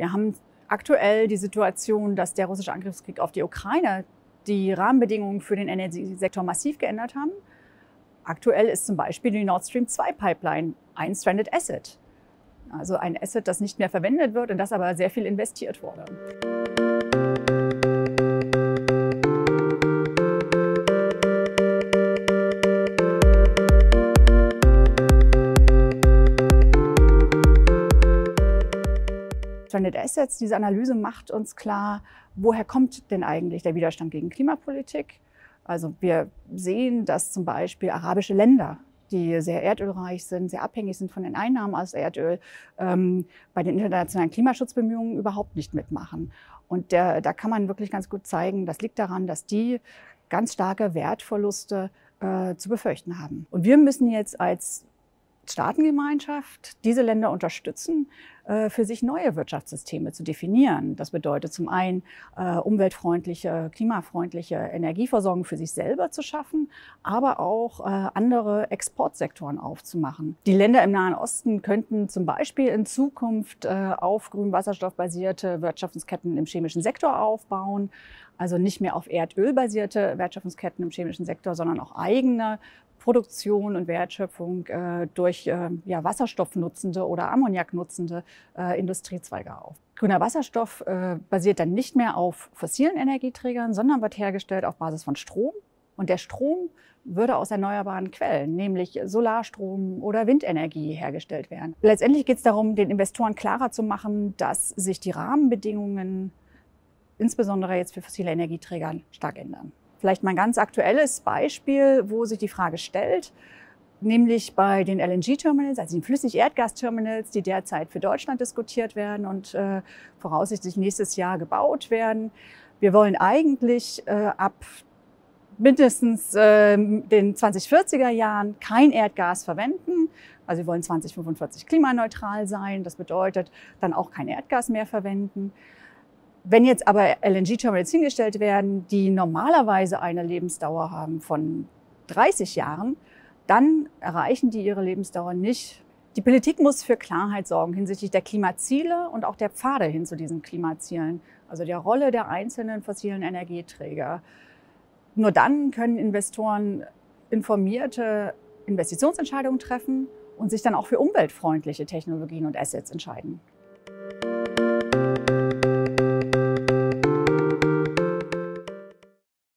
Wir haben aktuell die Situation, dass der russische Angriffskrieg auf die Ukraine die Rahmenbedingungen für den Energiesektor massiv geändert haben. Aktuell ist zum Beispiel die Nord Stream 2 Pipeline ein Stranded Asset. Also ein Asset, das nicht mehr verwendet wird und das aber sehr viel investiert wurde. Stranded Assets, diese Analyse macht uns klar, woher kommt denn eigentlich der Widerstand gegen Klimapolitik? Also wir sehen, dass zum Beispiel arabische Länder, die sehr erdölreich sind, sehr abhängig sind von den Einnahmen aus Erdöl, ähm, bei den internationalen Klimaschutzbemühungen überhaupt nicht mitmachen. Und der, da kann man wirklich ganz gut zeigen, das liegt daran, dass die ganz starke Wertverluste äh, zu befürchten haben. Und wir müssen jetzt als Staatengemeinschaft diese Länder unterstützen, äh, für sich neue Wirtschaftssysteme zu definieren. Das bedeutet zum einen äh, umweltfreundliche, klimafreundliche Energieversorgung für sich selber zu schaffen, aber auch äh, andere Exportsektoren aufzumachen. Die Länder im Nahen Osten könnten zum Beispiel in Zukunft auf grünwasserstoffbasierte Wirtschaftsketten im chemischen Sektor aufbauen, also nicht mehr auf Erdöl basierte Wertschöpfungsketten im chemischen Sektor, sondern auch eigene Produktion und Wertschöpfung äh, durch äh, ja, Wasserstoff nutzende oder Ammoniak nutzende äh, Industriezweige auf. Grüner Wasserstoff äh, basiert dann nicht mehr auf fossilen Energieträgern, sondern wird hergestellt auf Basis von Strom. Und der Strom würde aus erneuerbaren Quellen, nämlich Solarstrom oder Windenergie, hergestellt werden. Letztendlich geht es darum, den Investoren klarer zu machen, dass sich die Rahmenbedingungen, insbesondere jetzt für fossile Energieträger, stark ändern. Vielleicht mal ein ganz aktuelles Beispiel, wo sich die Frage stellt, nämlich bei den LNG-Terminals, also den Flüssig-Erdgas-Terminals, die derzeit für Deutschland diskutiert werden und äh, voraussichtlich nächstes Jahr gebaut werden. Wir wollen eigentlich äh, ab mindestens äh, den 2040er Jahren kein Erdgas verwenden. Also wir wollen 2045 klimaneutral sein. Das bedeutet dann auch kein Erdgas mehr verwenden. Wenn jetzt aber LNG-Terminals hingestellt werden, die normalerweise eine Lebensdauer haben von 30 Jahren, dann erreichen die ihre Lebensdauer nicht. Die Politik muss für Klarheit sorgen hinsichtlich der Klimaziele und auch der Pfade hin zu diesen Klimazielen, also der Rolle der einzelnen fossilen Energieträger. Nur dann können Investoren informierte Investitionsentscheidungen treffen und sich dann auch für umweltfreundliche Technologien und Assets entscheiden.